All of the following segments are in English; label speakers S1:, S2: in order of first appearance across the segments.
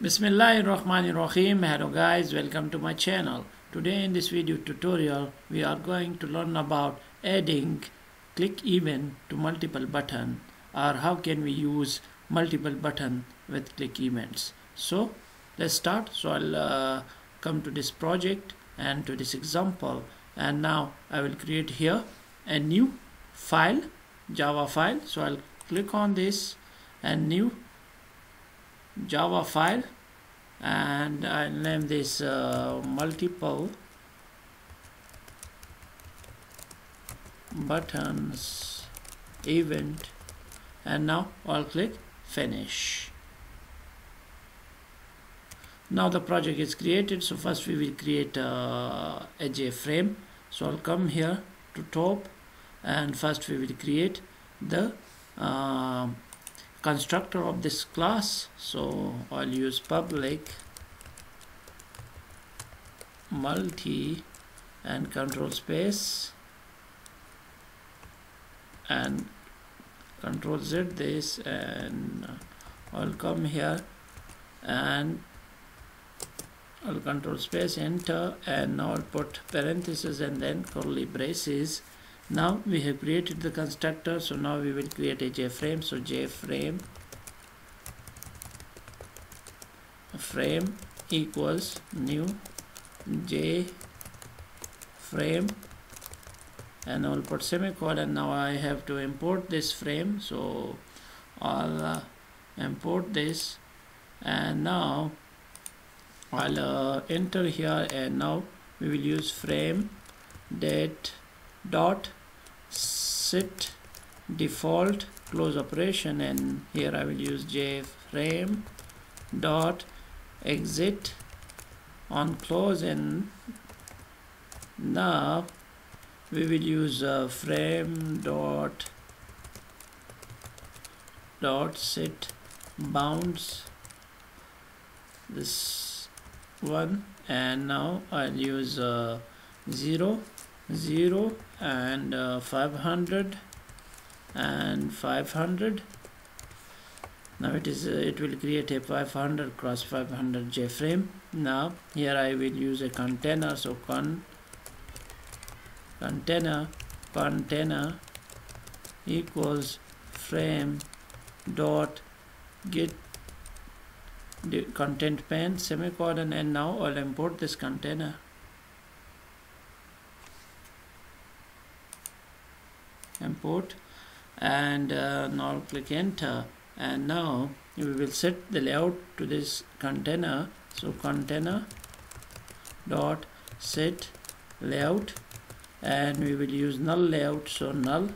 S1: Bismillahirrahmanirrahim. Hello guys, welcome to my channel. Today in this video tutorial, we are going to learn about adding click event to multiple button or how can we use multiple button with click events. So let's start. So I'll uh, come to this project and to this example and now I will create here a new file, Java file. So I'll click on this and new Java file and I'll name this uh, multiple buttons event and now I'll click finish. Now the project is created so first we will create uh, a JFrame. So I'll come here to top and first we will create the uh, constructor of this class so I'll use public multi and control space and control Z this and I'll come here and I'll control space enter and now I'll put parentheses and then curly braces now we have created the constructor so now we will create a jframe. So jframe frame equals new j frame and I'll put semicolon. Now I have to import this frame. So I'll uh, import this. And now I'll uh, enter here. And now we will use frame date dot set default close operation and here I will use jframe dot exit on close and now we will use uh, frame dot dot set bounds. This one and now I'll use uh, 0 0 and uh, 500 and 500 now it is uh, it will create a 500 cross 500 JFrame now here I will use a container. So con container container equals frame dot get the content pane semicolon and now I'll import this container import and uh, now click enter. And now we will set the layout to this container. So container dot set layout. And we will use null layout. So null.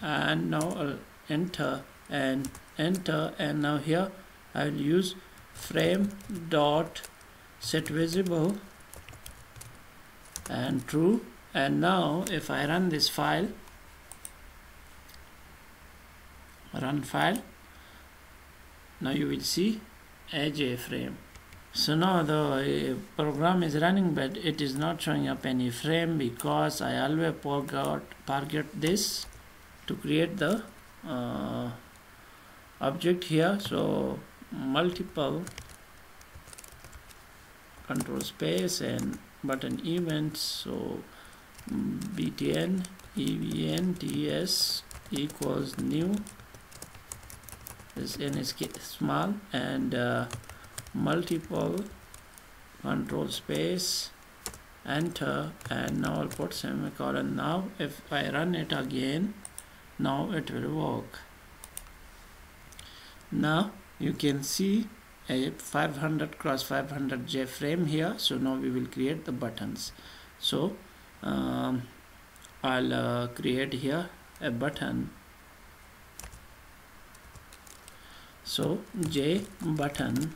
S1: And now I'll enter and enter. And now here I will use frame dot set visible and true. And now if I run this file run file. Now you will see a JFrame so now the program is running but it is not showing up any frame because I always forgot forget this to create the uh, object here. So multiple control space and button events. So btn events equals new this n is small and uh, multiple control space. Enter and now I'll put semicolon. Now if I run it again now it will work. Now you can see a 500 cross 500 J frame here. So now we will create the buttons. So um, I'll uh, create here a button so j button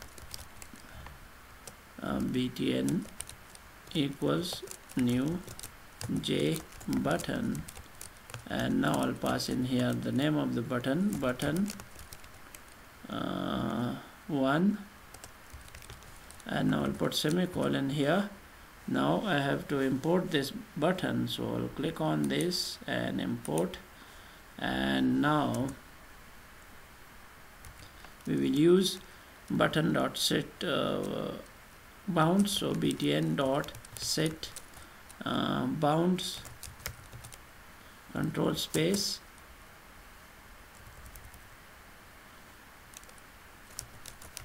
S1: uh, btn equals new j button. And now I'll pass in here the name of the button. Button uh, 1 and now I'll put semicolon here. Now I have to import this button. So I'll click on this and import. And now we will use button dot set uh, bounds. So btn dot set uh, bounds control space.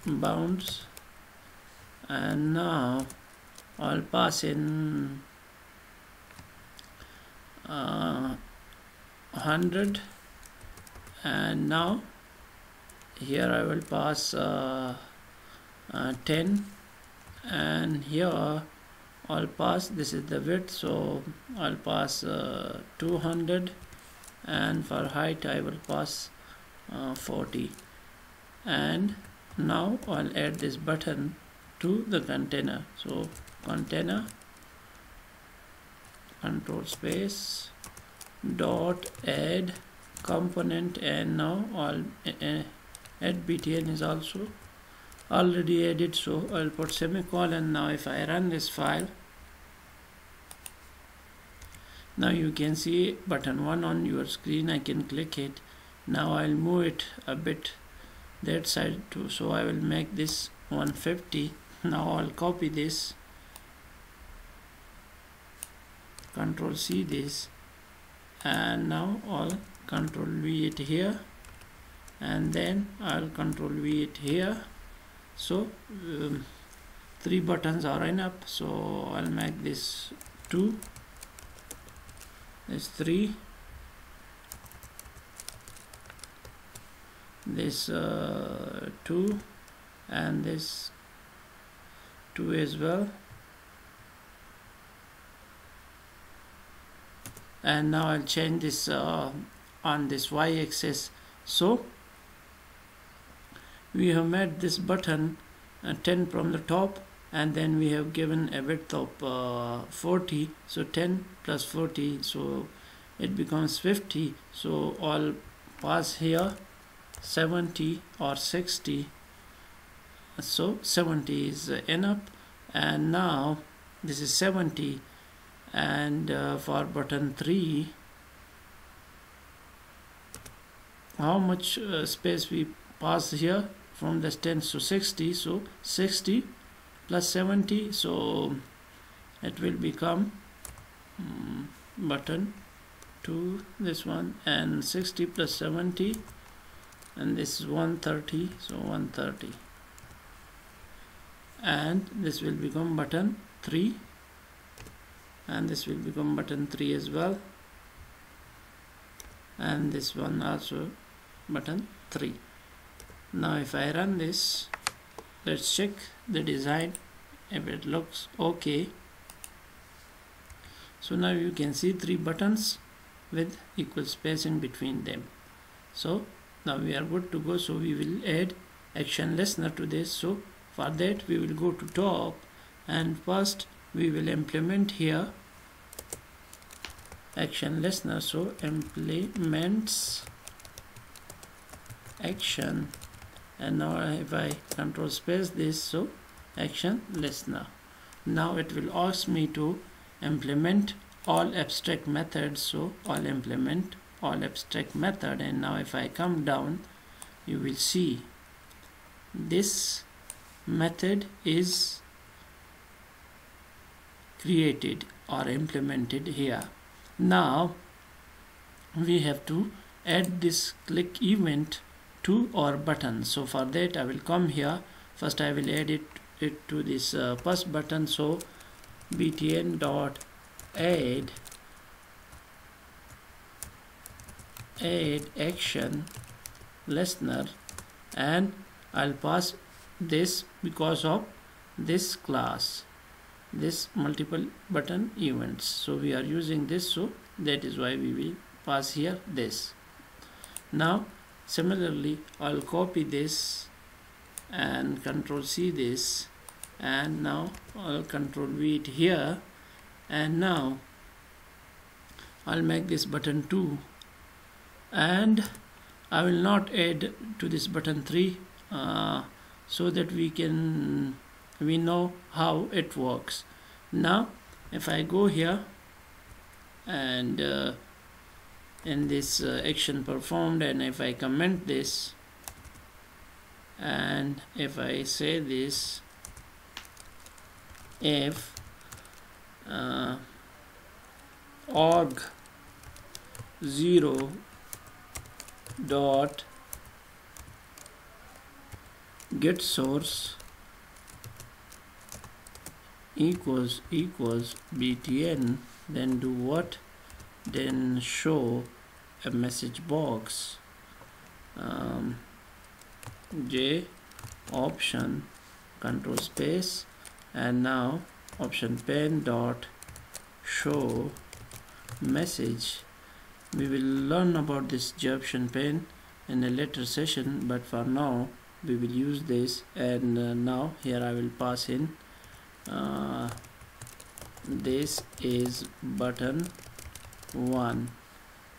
S1: Bounds. And now I'll pass in uh, 100 and now here I will pass uh, uh, 10 and here I'll pass this is the width so I'll pass uh, 200 and for height I will pass uh, 40 and now I'll add this button to the container. So container control space dot add component. And now I'll uh, add btn is also already added so I'll put semicolon now. If I run this file now you can see button 1 on your screen. I can click it. Now I'll move it a bit that side too so I will make this 150 now I'll copy this. Control C this. And now I'll control V it here and then I'll control V it here. So um, three buttons are enough so I'll make this two this three this uh, 2 and this 2 as well. And now I'll change this uh, on this y-axis so we have made this button uh, 10 from the top and then we have given a width of uh, 40 so 10 plus 40 so it becomes 50 so I'll pass here 70 or 60 so 70 is enough. And now this is 70 and uh, for button 3 how much uh, space we pass here from this 10 to 60 so 60 plus 70 so it will become um, button 2 this one and 60 plus 70 and this is 130 so 130 and this will become button 3 and this will become button 3 as well. And this one also button 3 now if I run this let's check the design. If it looks okay. So now you can see three buttons with equal space in between them. So now we are good to go. So we will add action listener to this. So for that we will go to top. And first we will implement here action listener. So implements action and now if I control space this so action listener now. It will ask me to implement all abstract methods so I'll implement all abstract method. And now if I come down you will see this method is created or implemented here. Now we have to add this click event to our button. So for that I will come here. First I will add it, to this uh, button. So btn dot add add action listener and I'll pass this because of this class this multiple button events. So we are using this. So that is why we will pass here this. Now similarly I'll copy this and control C this and now I'll control V it here and now I'll make this button 2 and I will not add to this button 3 uh, so that we can we know how it works. Now if I go here and uh, in this uh, action performed and if I comment this and if I say this if uh, arg 0 dot get source equals equals btn then do what then show a message box. Um, j option control space and now option pane dot show message. We will learn about this j option pane in a later session but for now we will use this. And uh, now here I will pass in uh, this is button 1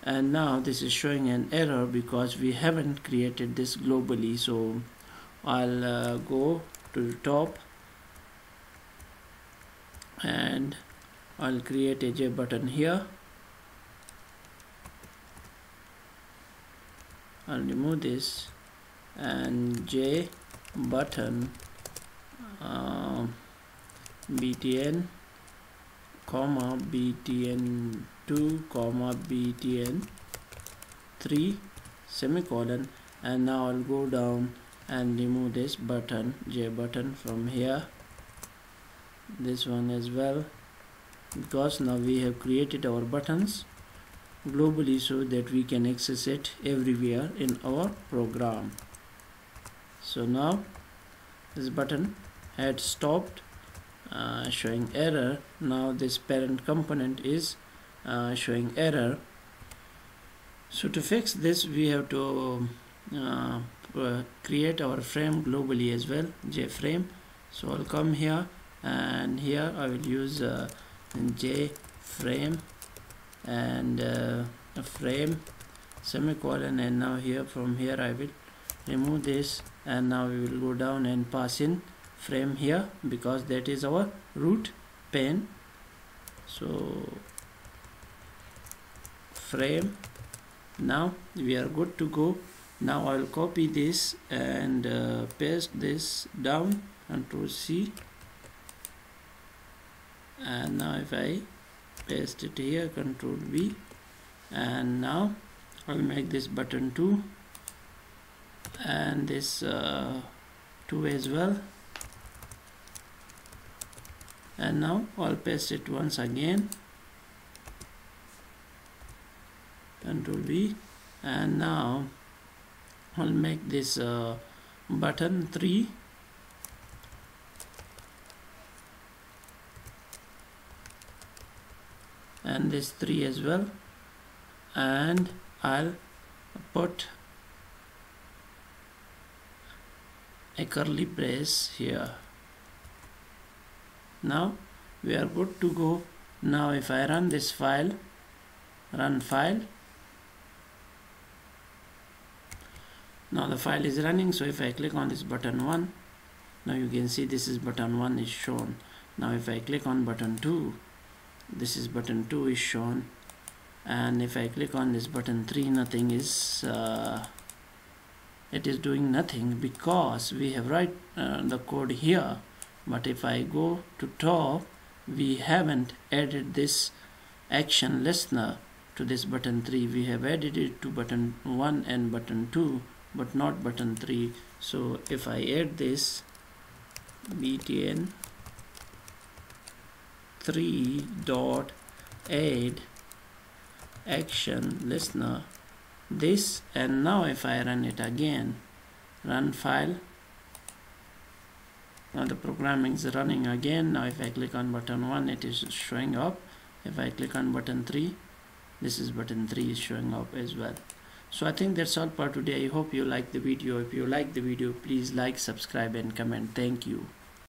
S1: and now this is showing an error because we haven't created this globally. So I'll uh, go to the top and I'll create a J button here. I'll remove this and J button uh, btn comma btn 2 comma btn 3 semicolon and now I'll go down and remove this button J button from here. This one as well because now we have created our buttons globally so that we can access it everywhere in our program. So now this button had stopped uh, showing error. Now this parent component is uh, showing error. So to fix this we have to uh, create our frame globally as well jframe. So I'll come here and here I will use uh, jframe and uh, frame semicolon and now here from here I will remove this and now we will go down and pass in frame here because that is our root pane. So frame. Now we are good to go. Now I'll copy this and uh, paste this down control C. And now if I paste it here control V. And now I'll make this button 2 and this uh, 2 as well. And now I'll paste it once again control V and now I'll make this uh, button 3 and this 3 as well. And I'll put a curly brace here. Now we are good to go. Now if I run this file run file now the file is running so if I click on this button 1 now you can see this is button 1 is shown. Now if I click on button 2 this is button 2 is shown. And if I click on this button 3 nothing is uh, it is doing nothing because we have write uh, the code here. But if I go to top we haven't added this action listener to this button 3 we have added it to button 1 and button 2 but not button 3 so if I add this btn 3 dot add action listener this and now if I run it again run file. Now the programming is running again. Now if I click on button 1 it is showing up. If I click on button 3 this is button 3 is showing up as well so I think that's all for today. I hope you like the video. If you like the video please like subscribe and comment. Thank you